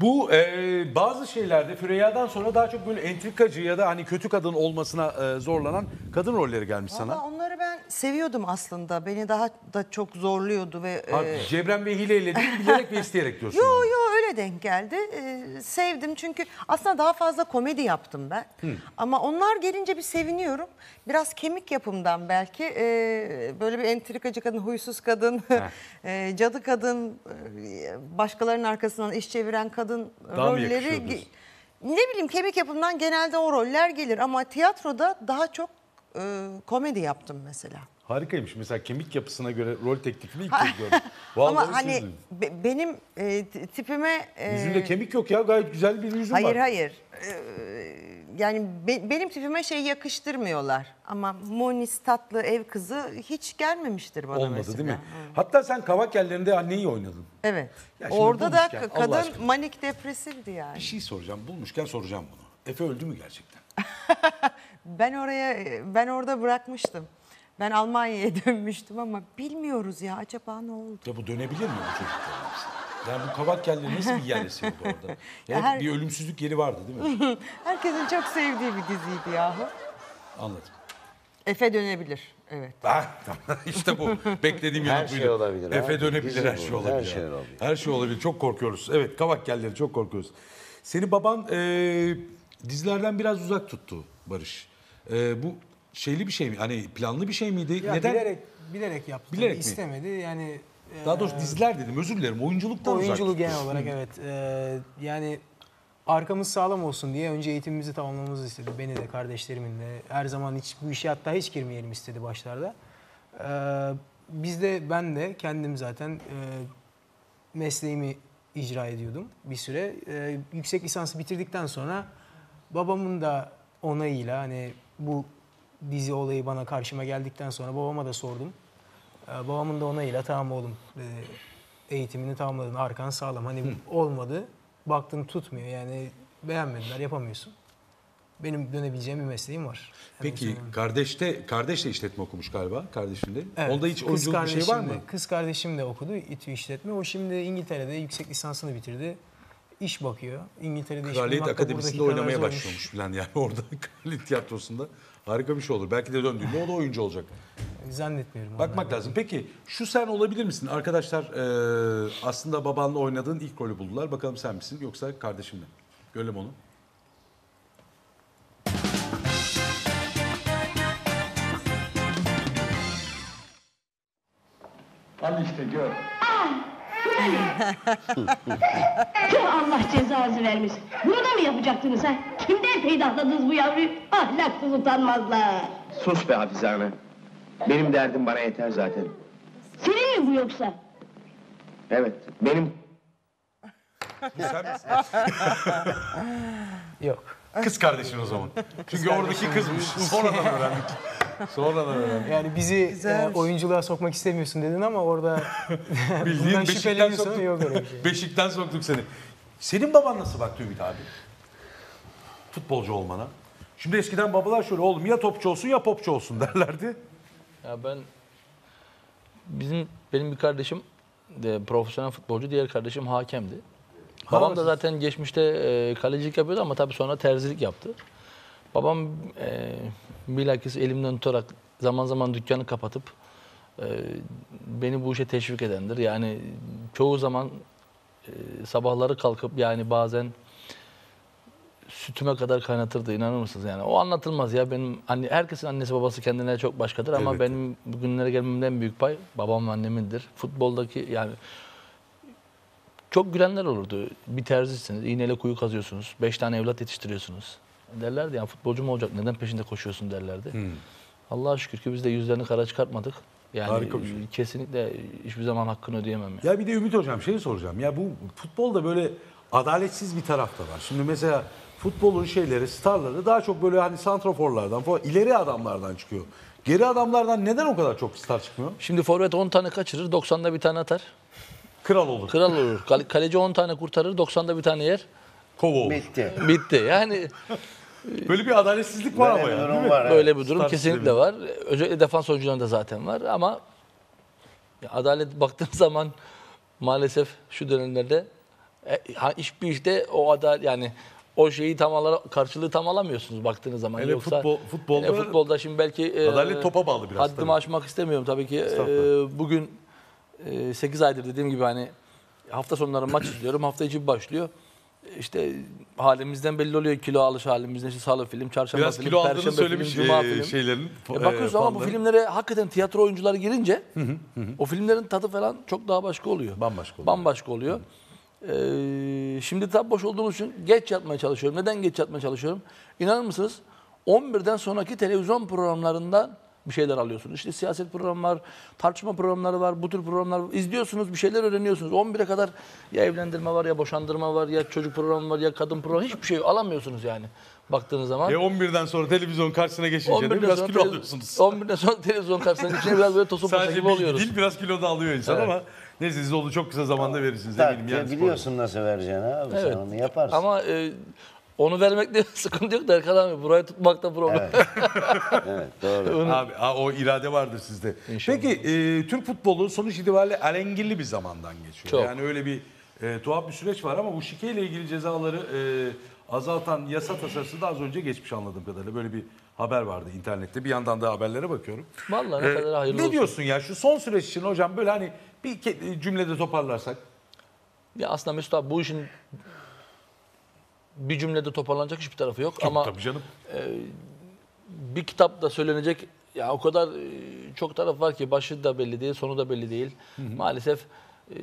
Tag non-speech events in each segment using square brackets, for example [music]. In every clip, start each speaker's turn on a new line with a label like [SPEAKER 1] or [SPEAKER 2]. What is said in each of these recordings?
[SPEAKER 1] Bu e, bazı şeylerde Füreyya'dan sonra daha çok böyle entrikacı ya da hani kötü kadın olmasına e, zorlanan kadın rolleri gelmiş
[SPEAKER 2] Valla
[SPEAKER 1] sana.
[SPEAKER 2] onları ben seviyordum aslında. Beni daha da çok zorluyordu ve... E,
[SPEAKER 1] Cebren ve hileyle değil bilerek ve [laughs] isteyerek diyorsun.
[SPEAKER 2] Yo
[SPEAKER 1] yani.
[SPEAKER 2] yo öyle denk geldi. Ee, sevdim çünkü aslında daha fazla komedi yaptım ben. Ama onlar gelince bir seviniyorum. Biraz kemik yapımdan belki e, böyle bir entrikacı kadın, huysuz kadın, [laughs] e, cadı kadın, e, başkalarının arkasından iş çeviren kadın
[SPEAKER 1] Daha
[SPEAKER 2] rolleri ne bileyim kemik yapımdan genelde o roller gelir ama tiyatroda daha çok e, komedi yaptım mesela.
[SPEAKER 1] Harikaymış. Mesela kemik yapısına göre rol teklifini ilk kez gördüm. [laughs] Vallahi
[SPEAKER 2] ama hani
[SPEAKER 1] üzüldüm.
[SPEAKER 2] be- benim e, t- tipime e,
[SPEAKER 1] Yüzünde kemik yok ya gayet güzel bir yüzün
[SPEAKER 2] Hayır
[SPEAKER 1] var.
[SPEAKER 2] hayır. Ee, yani be- benim tipime şey yakıştırmıyorlar. Ama Monis tatlı ev kızı hiç gelmemiştir bana
[SPEAKER 1] Olmadı
[SPEAKER 2] mesela.
[SPEAKER 1] değil mi? Hatta sen kavak yerlerinde anneyi oynadın.
[SPEAKER 2] Evet.
[SPEAKER 1] Ya şimdi
[SPEAKER 2] Orada da
[SPEAKER 1] bulmuşken,
[SPEAKER 2] k-
[SPEAKER 1] Allah
[SPEAKER 2] kadın
[SPEAKER 1] aşkına.
[SPEAKER 2] manik depresifti yani.
[SPEAKER 1] Bir şey soracağım. Bulmuşken soracağım bunu. Efe öldü mü gerçekten? [laughs]
[SPEAKER 2] Ben oraya ben orada bırakmıştım. Ben Almanya'ya [laughs] dönmüştüm ama bilmiyoruz ya acaba ne oldu?
[SPEAKER 1] Ya bu dönebilir mi bu çocukların hepsi? Yani bu kavak yerleri nasıl bir yer esiyordu orada? [laughs] Ya
[SPEAKER 2] Ya her-
[SPEAKER 1] Bir ölümsüzlük yeri vardı değil mi? [laughs]
[SPEAKER 2] Herkesin çok sevdiği bir diziydi yahu.
[SPEAKER 1] Anladım.
[SPEAKER 2] Efe dönebilir. Evet.
[SPEAKER 1] Ah, tamam. işte bu. Beklediğim
[SPEAKER 3] Her
[SPEAKER 1] yanıt
[SPEAKER 3] şey
[SPEAKER 1] buydu.
[SPEAKER 3] olabilir
[SPEAKER 1] Efe
[SPEAKER 3] abi.
[SPEAKER 1] dönebilir her şey
[SPEAKER 3] Her
[SPEAKER 1] olabilir.
[SPEAKER 3] şey
[SPEAKER 1] ya.
[SPEAKER 3] olabilir.
[SPEAKER 1] Her şey olabilir. Çok korkuyoruz. Evet kavak yerleri çok korkuyoruz. Seni baban e, dizilerden biraz uzak tuttu Barış. E, bu şeyli bir şey mi? Hani planlı bir şey miydi?
[SPEAKER 4] Ya
[SPEAKER 1] Neden?
[SPEAKER 4] bilerek bilerek yaptı.
[SPEAKER 1] Bilerek mi?
[SPEAKER 4] istemedi. Yani
[SPEAKER 1] Daha doğrusu diziler dedim. Özür dilerim. Oyunculuktan uzak
[SPEAKER 4] oyunculuğu genel olarak evet. Ee, yani arkamız sağlam olsun diye önce eğitimimizi tamamlamamızı istedi. Beni de kardeşlerimin de. Her zaman hiç bu işe hatta hiç girmeyelim istedi başlarda. Ee, biz de ben de kendim zaten e, mesleğimi icra ediyordum bir süre. Ee, yüksek lisansı bitirdikten sonra babamın da onayıyla hani bu dizi olayı bana karşıma geldikten sonra babama da sordum. Ee, babamın da onayıyla tamam oğlum e, eğitimini tamamladın arkan sağlam. Hani olmadı baktın tutmuyor yani beğenmediler yapamıyorsun. Benim dönebileceğim bir mesleğim var. Yani
[SPEAKER 1] Peki
[SPEAKER 4] söyleyeyim.
[SPEAKER 1] kardeşte kardeşle işletme okumuş galiba kardeşinde.
[SPEAKER 4] Evet,
[SPEAKER 1] Onda hiç oyunculuk bir şey var mı?
[SPEAKER 4] de- Kız kardeşim de okudu İTÜ işletme. O şimdi İngiltere'de yüksek lisansını bitirdi. İş bakıyor. İngiltere'de iş
[SPEAKER 1] Kraliyet
[SPEAKER 4] bulmak da
[SPEAKER 1] Akademisi'nde
[SPEAKER 4] buradaki
[SPEAKER 1] oynamaya
[SPEAKER 4] zormuş.
[SPEAKER 1] başlamış falan yani [laughs] orada Kraliyet Tiyatrosu'nda. Harika bir şey olur. Belki de döndüğünde o da oyuncu olacak.
[SPEAKER 4] Zannetmiyorum.
[SPEAKER 1] Bakmak lazım. Peki şu sen olabilir misin? Arkadaşlar e, aslında babanla oynadığın ilk rolü buldular. Bakalım sen misin yoksa kardeşin mi? Görelim onu.
[SPEAKER 5] Al işte gör.
[SPEAKER 6] Tüh Allah cezanızı vermesin. Bunu da mı yapacaktınız ha? Kimden peydahladınız bu yavruyu? Ahlaksız utanmazlar.
[SPEAKER 5] Sus be Hafize Ana. Benim derdim bana yeter zaten.
[SPEAKER 6] Senin mi bu yoksa?
[SPEAKER 5] Evet, benim
[SPEAKER 1] Bu sen misin?
[SPEAKER 4] Yok.
[SPEAKER 1] Kız kardeşin o zaman. Çünkü oradaki kızmış. Sonradan öğrendik. Sonradan öğrendik.
[SPEAKER 4] Yani bizi e,
[SPEAKER 2] Güzelmiş.
[SPEAKER 4] oyunculuğa sokmak istemiyorsun dedin ama orada [laughs]
[SPEAKER 1] Bildiğin
[SPEAKER 4] bundan
[SPEAKER 1] beşikten
[SPEAKER 4] şüpheleniyorsan
[SPEAKER 1] soktuk.
[SPEAKER 4] yok öyle bir şey.
[SPEAKER 1] Beşikten soktuk seni. Senin baban nasıl baktı Ümit abi? Futbolcu olmana. Şimdi eskiden babalar şöyle oğlum ya topçu olsun ya popçu olsun [laughs] derlerdi.
[SPEAKER 7] Ya ben bizim benim bir kardeşim de profesyonel futbolcu, diğer kardeşim hakemdi. Babam da zaten geçmişte e, kalecilik yapıyordu ama tabii sonra terzilik yaptı. Babam e, bilakis elimden tutarak zaman zaman dükkanı kapatıp e, beni bu işe teşvik edendir. Yani çoğu zaman e, sabahları kalkıp yani bazen sütüme kadar kaynatırdı inanır mısınız? Yani o anlatılmaz ya. Benim anne herkesin annesi babası kendine çok başkadır ama
[SPEAKER 1] Evet.
[SPEAKER 7] benim bugünlere gelmemden en büyük pay babam ve annemindir. Futboldaki yani çok gülenler olurdu. Bir terzisiniz iğneyle kuyu kazıyorsunuz beş tane evlat yetiştiriyorsunuz derlerdi yani futbolcu mu olacak neden peşinde koşuyorsun derlerdi Allah'a şükür ki biz de yüzlerini kara çıkartmadık yani
[SPEAKER 1] Harika bir şey.
[SPEAKER 7] kesinlikle hiçbir zaman hakkını ödeyemem yani.
[SPEAKER 1] Ya bir de Ümit Hocam şey soracağım. Ya bu futbolda böyle adaletsiz bir taraf da var. Şimdi mesela futbolun şeyleri, starları daha çok böyle hani santraforlardan falan ileri adamlardan çıkıyor. Geri adamlardan neden o kadar çok star çıkmıyor?
[SPEAKER 7] Şimdi forvet 10 tane kaçırır 90'da bir tane atar.
[SPEAKER 1] Kral olur.
[SPEAKER 7] Kral olur. Kale- Kaleci 10 tane kurtarır, 90'da bir tane yer.
[SPEAKER 1] Kova olur.
[SPEAKER 3] Bitti.
[SPEAKER 7] Bitti. Yani
[SPEAKER 1] Böyle bir adaletsizlik var ama ya.
[SPEAKER 3] durum var,
[SPEAKER 7] böyle bir durum
[SPEAKER 1] Star
[SPEAKER 7] kesinlikle
[SPEAKER 1] sistemi.
[SPEAKER 7] var. Özellikle defans oyuncularında zaten var ama ya adalet [laughs] baktığın zaman maalesef şu dönemlerde E, hiçbir işte o adalet yani o şeyi tam ala, karşılığı tam alamıyorsunuz baktığınız zaman.
[SPEAKER 1] Hele
[SPEAKER 7] Yoksa
[SPEAKER 1] futbol- futbolda-
[SPEAKER 7] hele futbolda şimdi belki e,
[SPEAKER 1] Adalet topa bağlı biraz
[SPEAKER 7] Haddimi
[SPEAKER 1] tabii.
[SPEAKER 7] aşmak istemiyorum tabii ki. E, bugün e, 8 aydır dediğim gibi hani hafta sonları maç izliyorum. Hafta içi başlıyor. İşte halimizden belli oluyor kilo alış halimizden işte salı film, çarşamba
[SPEAKER 1] Biraz
[SPEAKER 7] film,
[SPEAKER 1] kilo aldığını
[SPEAKER 7] perşembe
[SPEAKER 1] söylemiş
[SPEAKER 7] film, cuma
[SPEAKER 1] e,
[SPEAKER 7] film.
[SPEAKER 1] şeylerin.
[SPEAKER 7] E bakıyoruz
[SPEAKER 1] e,
[SPEAKER 7] ama bu filmlere hakikaten tiyatro oyuncuları girince o filmlerin tadı falan çok daha başka oluyor.
[SPEAKER 1] Bambaşka oluyor.
[SPEAKER 7] Bambaşka oluyor. Ee, şimdi tabi boş olduğumuz için geç yatmaya çalışıyorum. Neden geç yatmaya çalışıyorum? İnanır mısınız? 11'den sonraki televizyon programlarından bir şeyler alıyorsunuz. İşte siyaset programı var, tartışma programları var, bu tür programlar var. İzliyorsunuz, bir şeyler öğreniyorsunuz. 11'e kadar ya evlendirme var, ya boşandırma var, ya çocuk programı var, ya kadın programı. Hiçbir şey alamıyorsunuz yani baktığınız zaman.
[SPEAKER 1] E 11'den sonra televizyon karşısına geçince de
[SPEAKER 7] 11'den
[SPEAKER 1] biraz kilo alıyorsunuz.
[SPEAKER 7] 11'den sonra televizyon karşısına geçince biraz böyle tosun
[SPEAKER 1] Sadece
[SPEAKER 7] gibi oluyoruz.
[SPEAKER 1] değil biraz kilo da alıyor insan
[SPEAKER 7] Evet.
[SPEAKER 1] ama neyse siz onu çok kısa zamanda verirsiniz
[SPEAKER 3] Tak
[SPEAKER 1] eminim. Yani
[SPEAKER 3] biliyorsun nasıl vereceğini abi sen onu yaparsın.
[SPEAKER 7] Ama e, onu vermekte [laughs] sıkıntı yok da Erkan abi. Burayı tutmakta problem.
[SPEAKER 3] Evet [laughs] doğru.
[SPEAKER 1] Abi a- o irade vardır sizde.
[SPEAKER 7] İnşallah.
[SPEAKER 1] Peki e, Türk futbolu sonuç itibariyle alengirli bir zamandan geçiyor.
[SPEAKER 7] Çok.
[SPEAKER 1] Yani öyle bir e, tuhaf bir süreç var ama bu şike ile ilgili cezaları e, azaltan yasa tasarısı da az önce geçmiş anladığım kadarıyla. Böyle bir haber vardı internette. Bir yandan da haberlere bakıyorum.
[SPEAKER 7] Vallahi ne
[SPEAKER 1] E,
[SPEAKER 7] kadar hayırlı
[SPEAKER 1] ne
[SPEAKER 7] olsun.
[SPEAKER 1] diyorsun ya şu son süreç için hocam böyle hani bir cümlede toparlarsak.
[SPEAKER 7] Ya aslında Mesut abi bu işin bir cümlede toparlanacak hiçbir tarafı yok. Ama
[SPEAKER 1] Tabii canım.
[SPEAKER 7] bir kitapta söylenecek ya o kadar e, çok taraf var ki başı da belli değil, sonu da belli değil. Maalesef e,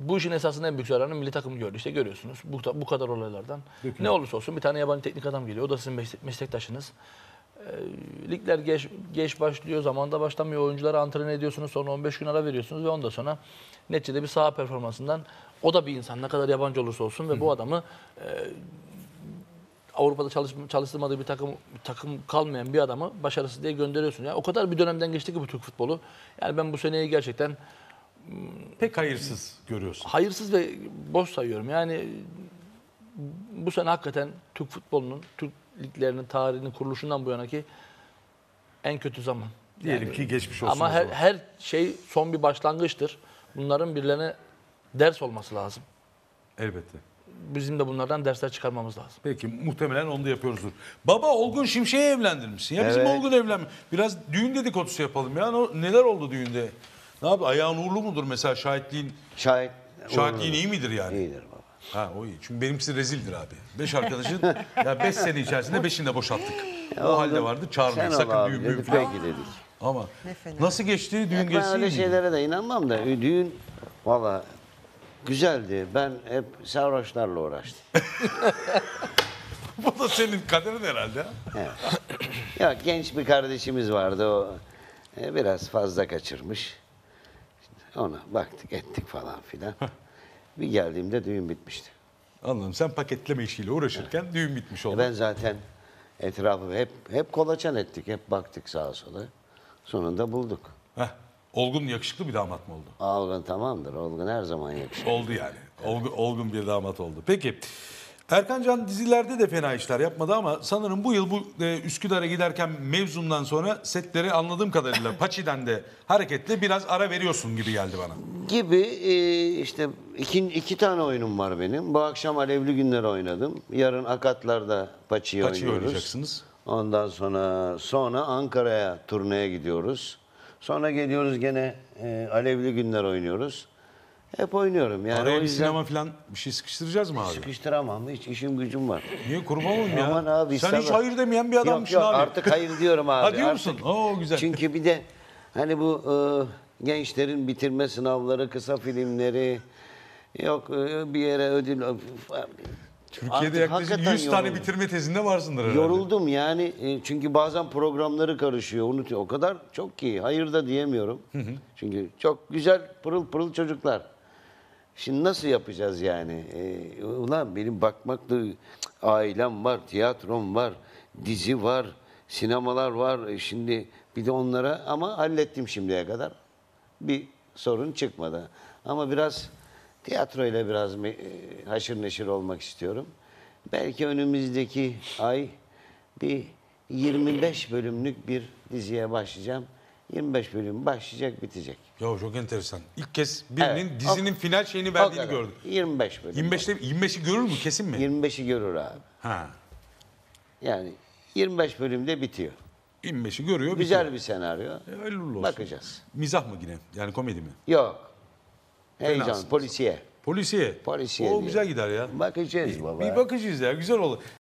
[SPEAKER 7] bu işin esasında en büyük zararını milli takım gördü. İşte görüyorsunuz bu, bu kadar olaylardan. Ne olursa olsun bir tane yabancı teknik adam geliyor. O da sizin meslek- meslektaşınız. E, ligler geç, geç başlıyor, zamanda başlamıyor. Oyuncuları antrenman ediyorsunuz. Sonra 15 gün ara veriyorsunuz ve ondan sonra neticede bir saha performansından o da bir insan ne kadar yabancı olursa olsun ve bu adamı Avrupa'da çalışma, çalıştırmadığı bir takım bir takım kalmayan bir adamı başarısız diye gönderiyorsun. Yani o kadar bir dönemden geçti ki bu Türk futbolu. Yani ben bu seneyi gerçekten
[SPEAKER 1] Pek hayırsız görüyorsun.
[SPEAKER 7] hayırsız ve boş sayıyorum. Yani bu sene hakikaten Türk futbolunun, Türk liglerinin tarihinin kuruluşundan bu yanaki en kötü zaman.
[SPEAKER 1] Diyelim ki geçmiş olsun.
[SPEAKER 7] Ama her, her şey son bir başlangıçtır. Bunların birilerine ders olması lazım.
[SPEAKER 1] Elbette.
[SPEAKER 7] Bizim de bunlardan dersler çıkarmamız lazım.
[SPEAKER 1] Peki muhtemelen onu da yapıyoruzdur. Baba Olgun Şimşek'i evlendirmişsin. Ya bizim
[SPEAKER 3] Evet.
[SPEAKER 1] Olgun evlenme. Biraz düğün dedikodusu yapalım ya. Ne- Neler oldu düğünde? Ne yaptı? Ayağın uğurlu mudur mesela şahitliğin?
[SPEAKER 3] Şahit.
[SPEAKER 1] Şahitliğin
[SPEAKER 3] uğurlu.
[SPEAKER 1] iyi midir yani?
[SPEAKER 3] İyidir baba.
[SPEAKER 1] Ha o iyi. Çünkü benimkisi rezildir abi. Beş arkadaşın [laughs] ya beş sene içerisinde beşini de boşalttık. o
[SPEAKER 3] Oldu.
[SPEAKER 1] halde vardı. Çağırmayın sakın düğün
[SPEAKER 3] dedi,
[SPEAKER 1] falan.
[SPEAKER 3] Peki dedik.
[SPEAKER 1] Ama
[SPEAKER 2] Ne fena.
[SPEAKER 1] nasıl geçti? Düğün
[SPEAKER 3] ben öyle şeylere de inanmam da düğün valla güzeldi. Ben hep sarhoşlarla uğraştım. [laughs]
[SPEAKER 1] Bu da senin kaderin herhalde. ha?
[SPEAKER 3] Evet. ya genç bir kardeşimiz vardı o e, biraz fazla kaçırmış. Ona baktık ettik falan filan. bir geldiğimde düğün bitmişti.
[SPEAKER 1] Anladım. Sen paketleme işiyle uğraşırken düğün bitmiş oldu.
[SPEAKER 3] Ben zaten etrafı hep hep kolaçan ettik. Hep baktık sağa sola. Sonunda bulduk.
[SPEAKER 1] Heh. Olgun yakışıklı bir damat mı oldu?
[SPEAKER 3] Olgun tamamdır. Olgun her zaman yakışır.
[SPEAKER 1] Oldu yani. Olgun, olgun bir damat oldu. Peki. Erkan Can dizilerde de fena işler yapmadı ama sanırım bu yıl bu e, Üsküdar'a giderken mevzundan sonra setleri anladığım kadarıyla [laughs] Paçi'den de hareketle biraz ara veriyorsun gibi geldi bana.
[SPEAKER 3] Gibi e, işte iki, iki tane oyunum var benim. Bu akşam Alevli Günler oynadım. Yarın Akatlar'da Paçi'yi
[SPEAKER 1] Paçi'yi
[SPEAKER 3] oynuyoruz.
[SPEAKER 1] oynayacaksınız.
[SPEAKER 3] Ondan sonra sonra Ankara'ya turneye gidiyoruz. Sonra geliyoruz gene e, Alevli Günler oynuyoruz. Hep oynuyorum. Yani
[SPEAKER 1] Araya
[SPEAKER 3] o
[SPEAKER 1] bir
[SPEAKER 3] yüzden
[SPEAKER 1] sinema falan bir şey sıkıştıracağız mı abi?
[SPEAKER 3] sıkıştıramam. Hiç işim gücüm var.
[SPEAKER 1] Niye kurban olayım ya?
[SPEAKER 3] Aman abi
[SPEAKER 1] Sen hiç hayır demeyen bir adammışsın
[SPEAKER 3] yok, yok,
[SPEAKER 1] abi.
[SPEAKER 3] Artık hayır diyorum [laughs] abi.
[SPEAKER 1] Ha diyor
[SPEAKER 3] Artık-
[SPEAKER 1] musun? Oo güzel.
[SPEAKER 3] Çünkü bir de hani bu e, gençlerin bitirme sınavları, kısa filmleri yok e, bir yere ödül
[SPEAKER 1] Türkiye'de
[SPEAKER 3] Artık
[SPEAKER 1] yaklaşık
[SPEAKER 3] hakikaten
[SPEAKER 1] 100 tane
[SPEAKER 3] yoruldum.
[SPEAKER 1] bitirme tezinde varsındır herhalde.
[SPEAKER 3] Yoruldum yani e, çünkü bazen programları karışıyor, unutuyor. O kadar çok ki hayır da diyemiyorum. Çünkü çok güzel pırıl pırıl çocuklar. Şimdi nasıl yapacağız yani? E, ulan benim bakmakla ailem var, tiyatrom var, dizi var, sinemalar var. E, şimdi bir de onlara ama hallettim şimdiye kadar. Bir sorun çıkmadı. Ama biraz tiyatroyla biraz e, haşır neşir olmak istiyorum. Belki önümüzdeki ay bir 25 bölümlük bir diziye başlayacağım. 25 bölüm başlayacak bitecek.
[SPEAKER 1] Ya çok enteresan. İlk kez birinin
[SPEAKER 3] Evet,
[SPEAKER 1] dizinin
[SPEAKER 3] o-
[SPEAKER 1] final şeyini verdiğini gördüm.
[SPEAKER 3] 25 bölüm.
[SPEAKER 1] 25'te 25'i görür mü kesin mi?
[SPEAKER 3] 25'i görür abi.
[SPEAKER 1] Ha.
[SPEAKER 3] Yani 25 bölümde bitiyor.
[SPEAKER 1] 25'i görüyor.
[SPEAKER 3] Güzel
[SPEAKER 1] bitiyor.
[SPEAKER 3] bir senaryo.
[SPEAKER 1] E, hayırlı olsun.
[SPEAKER 3] Bakacağız.
[SPEAKER 1] Mizah mı yine? Yani komedi mi?
[SPEAKER 3] Yok. Heyecan,
[SPEAKER 1] Fenasınız.
[SPEAKER 3] polisiye.
[SPEAKER 1] Polisiye.
[SPEAKER 3] Polisiye
[SPEAKER 1] O
[SPEAKER 3] diyor.
[SPEAKER 1] güzel gider ya.
[SPEAKER 3] Bakacağız baba.
[SPEAKER 1] Bir bakacağız ya güzel olur.